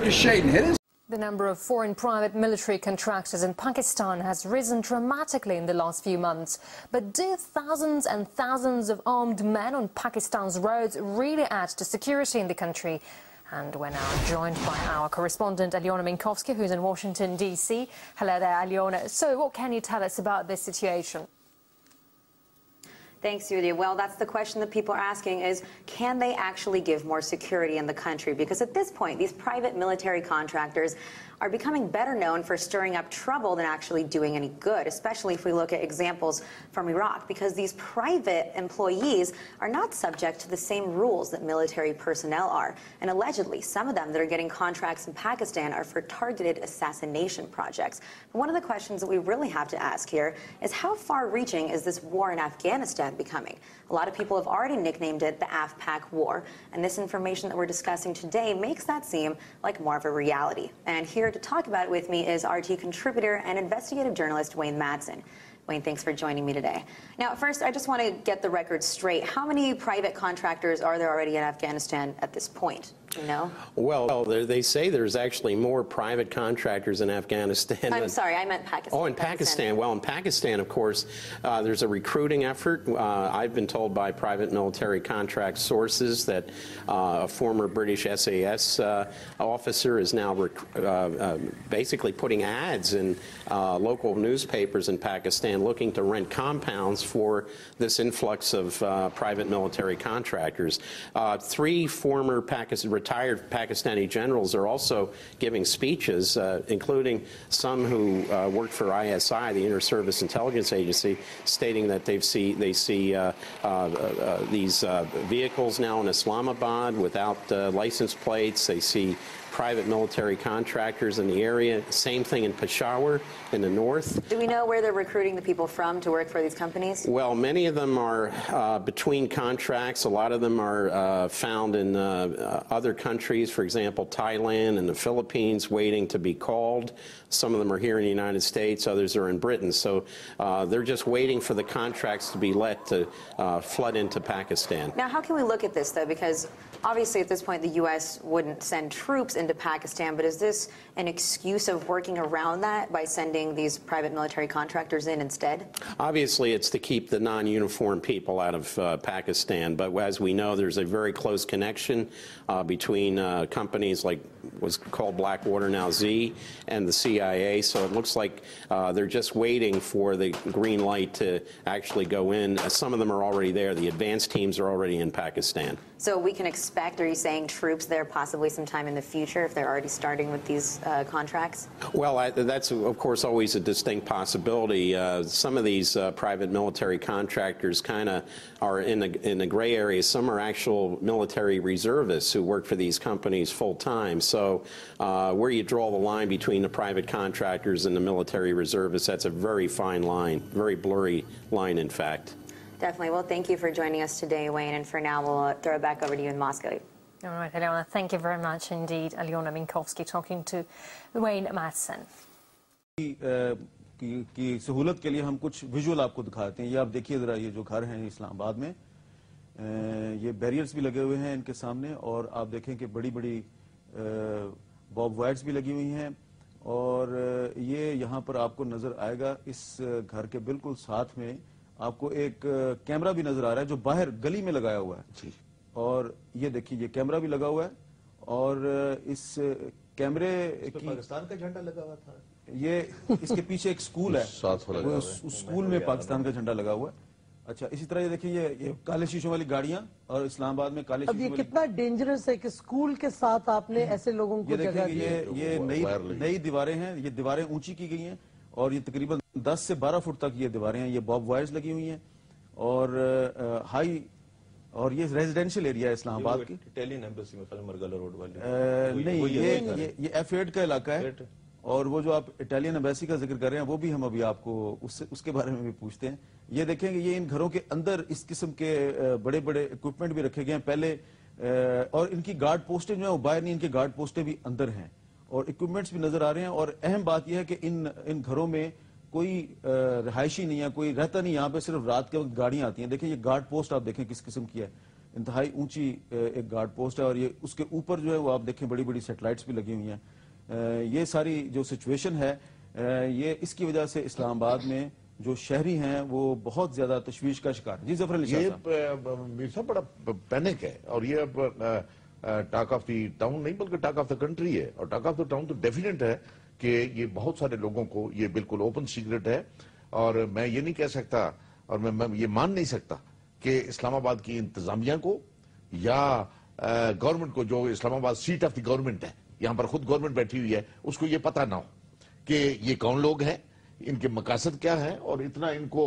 The number of foreign private military contractors in Pakistan has risen dramatically in the last few months. But do thousands and thousands of armed men on Pakistan's roads really add to security in the country? And we're now joined by our correspondent, Aliona Minkowski, who's in Washington, D.C. Hello there, Aliona. So what can you tell us about this situation? Thanks, Yulia. Well, that's the question that people are asking is, can they actually give more security in the country? Because at this point, these private military contractors are becoming better known for stirring up trouble than actually doing any good, especially if we look at examples from Iraq, because these private employees are not subject to the same rules that military personnel are. And allegedly, some of them that are getting contracts in Pakistan are for targeted assassination projects. But one of the questions that we really have to ask here is how far reaching is this war in Afghanistan becoming? A lot of people have already nicknamed it the AfPak War, and this information that we're discussing today makes that seem like more of a reality. And here here to talk about it with me is RT contributor and investigative journalist Wayne Matson. Wayne, thanks for joining me today. Now, first, I just want to get the record straight. How many private contractors are there already in Afghanistan at this point? You know? Well, they say there's actually more private contractors in Afghanistan. I'm than, sorry, I meant Pakistan. Oh, in Pakistan. Pakistan. Well, in Pakistan, of course, uh, there's a recruiting effort. Uh, I've been told by private military contract sources that uh, a former British SAS uh, officer is now uh, uh, basically putting ads in local newspapers in Pakistan and looking to rent compounds for this influx of uh, private military contractors. Uh, three former Pakistan, retired Pakistani generals are also giving speeches, uh, including some who uh, worked for ISI, the Inter Service Intelligence Agency, stating that they see they see uh, uh, these vehicles now in Islamabad without license plates. They see private military contractors in the area. Same thing in Peshawar in the north. Do we know where they're recruiting the people from to work for these companies? Well, many of them are uh, between contracts. A lot of them are uh, found in uh, uh other countries, for example, Thailand and the Philippines, waiting to be called. Some of them are here in the United States, others are in Britain. So uh, they're just waiting for the contracts to be let to uh, flood into Pakistan. Now, how can we look at this, though? Because obviously at this point, the U.S. wouldn't send troops into into Pakistan, but is this an excuse of working around that by sending these private military contractors in instead? Obviously, it's to keep the non uniform people out of uh, Pakistan, but as we know, there's a very close connection uh, between uh, companies like was called Blackwater, now Z, and the CIA, so it looks like uh, they're just waiting for the green light to actually go in. Uh, some of them are already there, the advanced teams are already in Pakistan. So we can expect, are you saying, troops there possibly sometime in the future? future if they're already starting with these uh, contracts? Well, I, that's of course always a distinct possibility. Uh, some of these uh, private military contractors kind of are in the in the gray area. Some are actual military reservists who work for these companies full time. So uh, where you draw the line between the private contractors and the military reservists, that's a very fine line, very blurry line, in fact. Definitely. Well, thank you for joining us today, Wayne. And for now, we'll uh, throw it back over to you in Moscow. All right, Eliana, Eliana thank you very much indeed. Minkowski talking to Wayne Madsen. Uh, سہولت کے لیے ہم کچھ دیکھیے ذرا یہ جو گھر ہیں اسلام آباد میں uh, یہ بیریئرز بھی لگے ہوئے ہیں ان کے سامنے اور آپ دیکھیں کہ بڑی بڑی باب uh, وائرز بھی لگی ہوئی ہیں اور یہاں پر آپ کو نظر آئے گا اس گھر کے بالکل آپ کو ایک کیمرہ بھی نظر آ رہا ہے جو باہر گلی میں لگایا ہوا ہے جی اور یہ دیکھیے یہ کیمرہ بھی لگا ہوا ہے اور اس کیمرے کی پاکستان کا جھنڈا لگا ہوا تھا یہ اس کے پیچھے ایک سکول ہے میں پاکستان کا جھنڈا لگا ہوا ہے اچھا اسی طرح یہ دیکھیے یہ کالے شیشوں والی گاڑیاں اور اسلام آباد میں کالے اب یہ کتنا ڈینجرس ہے کہ اسکول کے ساتھ آپ نے ایسے لوگوں کو جگہ دیا یہ نئی دیواریں ہیں یہ دیواریں اونچی کی گئی ہیں اور یہ تقریباً دس سے بارہ فٹ تک یہ دیواریں ہیں یہ باب وائرز لگی ہوئی ہیں اور ہائی اور یہ ریزیڈنشل ایریا ہے اسلام آباد کی نہیں یہ ایف ایڈ کا علاقہ ہے اور وہ جو آپ اٹیلین ایمبیسی کا ذکر کر رہے ہیں وہ بھی ہم ابھی آپ کو اس کے بارے میں بھی پوچھتے ہیں یہ دیکھیں کہ یہ ان گھروں کے اندر اس قسم کے بڑے بڑے ایکوپمنٹ بھی رکھے گئے ہیں پہلے اور ان کی گارڈ پوسٹیں جو ہیں وہ باہر نہیں ان کے گارڈ پوسٹیں بھی اندر ہیں اور ایکوپمنٹس بھی نظر آ رہے ہیں اور اہم بات یہ ہے کہ ان گھروں میں کوئی رہائشی نہیں ہے کوئی رہتا نہیں یہاں پہ صرف رات کے وقت گاڑیاں آتی ہیں دیکھیں یہ گارڈ پوسٹ آپ دیکھیں کس قسم کی ہے انتہائی اونچی ایک گارڈ پوسٹ ہے اور یہ اس کے اوپر جو ہے وہ آپ دیکھیں بڑی بڑی سیٹلائٹس بھی لگی ہوئی ہیں یہ ساری جو سچویشن ہے یہ اس کی وجہ سے اسلام آباد میں جو شہری ہیں وہ بہت زیادہ تشویش کا شکار ہے جی، ظفر علی صاحب بڑا پینک ہے اور یہ ٹاک آف دی ٹاؤن نہیں بلکہ ٹاک آف دا کنٹری ہے اور ٹاک آف دا ٹاؤن تو ڈیفینیٹ ہے کہ یہ بہت سارے لوگوں کو یہ بالکل اوپن سیکرٹ ہے اور میں یہ نہیں کہہ سکتا اور میں یہ مان نہیں سکتا کہ اسلام آباد کی انتظامیہ کو یا گورنمنٹ کو جو اسلام آباد سیٹ آف دی گورنمنٹ ہے یہاں پر خود گورنمنٹ بیٹھی ہوئی ہے اس کو یہ پتہ نہ ہو کہ یہ کون لوگ ہیں ان کے مقاصد کیا ہیں اور اتنا ان کو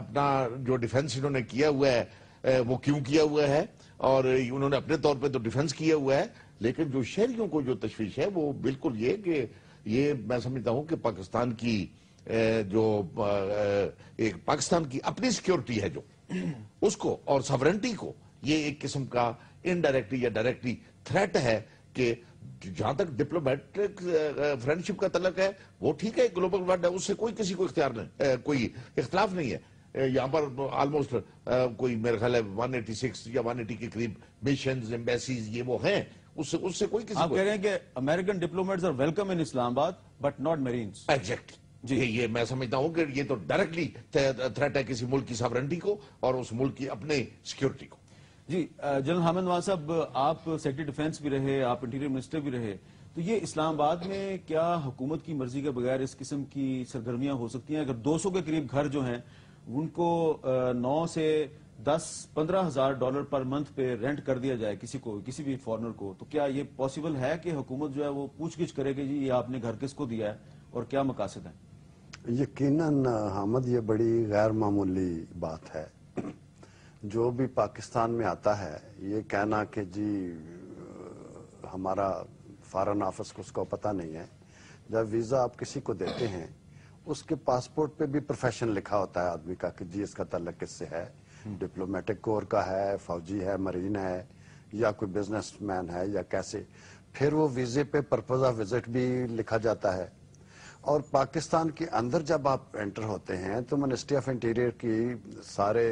اپنا جو ڈیفنس انہوں نے کیا ہوا ہے وہ کیوں کیا ہوا ہے اور انہوں نے اپنے طور پہ تو ڈیفنس کیا ہوا ہے لیکن جو شہریوں کو جو تشویش ہے وہ بالکل یہ کہ یہ میں سمجھتا ہوں کہ پاکستان کی جو ایک پاکستان کی اپنی سیکیورٹی ہے جو اس کو اور سورنٹی کو یہ ایک قسم کا انڈائریکٹلی یا تھریٹ ہے کہ جہاں تک ڈپلومیٹک فرینڈشپ کا تعلق ہے وہ ٹھیک ہے گلوبل ہے اس سے کوئی کسی کو اختلاف نہیں ہے یہاں پر آلموسٹ کوئی میرے خیال ہے یا کے قریب مشنز امبیسیز یہ وہ ہیں اس سے اس سے کوئی کسی آپ کہہ رہے ہیں کہ American diplomats are welcome in Islamabad but not marines exactly جی یہ میں سمجھتا ہوں کہ یہ تو ڈائریکٹلی تھریٹ ہے کسی ملک کی ساورنٹی کو اور اس ملک کی اپنے سیکیورٹی کو جی جنرل حامد وان صاحب آپ سیکٹری ڈیفینس بھی رہے آپ انٹیریئر منسٹر بھی رہے تو یہ اسلام آباد میں کیا حکومت کی مرضی کے بغیر اس قسم کی سرگرمیاں ہو سکتی ہیں اگر دو سو کے قریب گھر جو ہیں ان کو نو سے دس پندرہ ہزار ڈالر پر منتھ پہ رینٹ کر دیا جائے کسی کو کسی بھی فارنر کو تو کیا یہ پاسبل ہے کہ حکومت جو ہے وہ پوچھ گچھ کرے گی جی یہ آپ نے گھر کس کو دیا ہے اور کیا مقاصد ہیں یقیناً حامد یہ بڑی غیر معمولی بات ہے جو بھی پاکستان میں آتا ہے یہ کہنا کہ جی ہمارا فارن آفس کو اس کو پتا نہیں ہے جب ویزا آپ کسی کو دیتے ہیں اس کے پاسپورٹ پہ بھی پروفیشن لکھا ہوتا ہے آدمی کا کہ جی اس کا تعلق کس سے ہے ڈپلومیٹک کور کا ہے فوجی ہے مرین ہے یا کوئی بزنس مین ہے یا کیسے پھر وہ ویزے پہ پرپز وزٹ بھی لکھا جاتا ہے اور پاکستان کے اندر جب آپ انٹر ہوتے ہیں تو منسٹری آف انٹیریئر کی سارے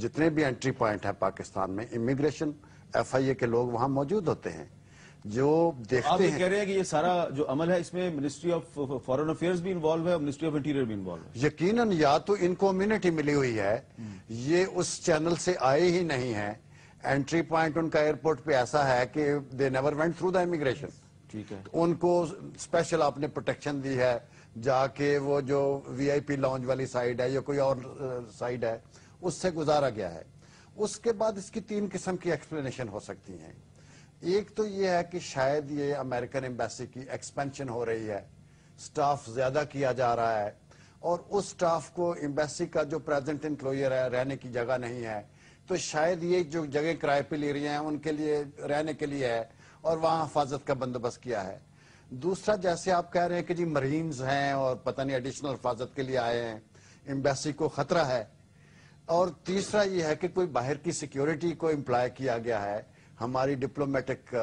جتنے بھی انٹری پوائنٹ ہے پاکستان میں امیگریشن ایف آئی اے کے لوگ وہاں موجود ہوتے ہیں جو دیکھتے ہیں آپ کہہ رہے ہیں کہ یہ سارا جو عمل ہے اس میں منسٹری آف فورن افیرز بھی انوالو ہے اور منسٹری آف انٹیریر بھی انوالو ہے یقیناً یا تو ان کو امینٹی ملی ہوئی ہے یہ اس چینل سے آئے ہی نہیں ہیں انٹری پوائنٹ ان کا ائرپورٹ پہ ایسا ہے کہ they never went through the immigration ان کو سپیشل آپ نے پروٹیکشن دی ہے جا کے وہ جو وی آئی پی لانج والی سائیڈ ہے یا کوئی اور سائیڈ ہے اس سے گزارا گیا ہے اس کے بعد اس کی تین قسم کی ایکسپلینیشن ہو سکتی ہیں ایک تو یہ ہے کہ شاید یہ امریکن امبیسی کی ایکسپینشن ہو رہی ہے سٹاف زیادہ کیا جا رہا ہے اور اس سٹاف کو امبیسی کا جو پریزنٹ ہے رہنے کی جگہ نہیں ہے تو شاید یہ جو جگہ کرائے پہ لے رہی ہیں ان کے لیے رہنے کے لیے ہے اور وہاں حفاظت کا بندوبست کیا ہے دوسرا جیسے آپ کہہ رہے ہیں کہ جی مرینز ہیں اور پتہ نہیں ایڈیشنل حفاظت کے لیے آئے ہیں امبیسی کو خطرہ ہے اور تیسرا یہ ہے کہ کوئی باہر کی سیکیورٹی کو امپلائی کیا گیا ہے ہماری ڈپلومیٹک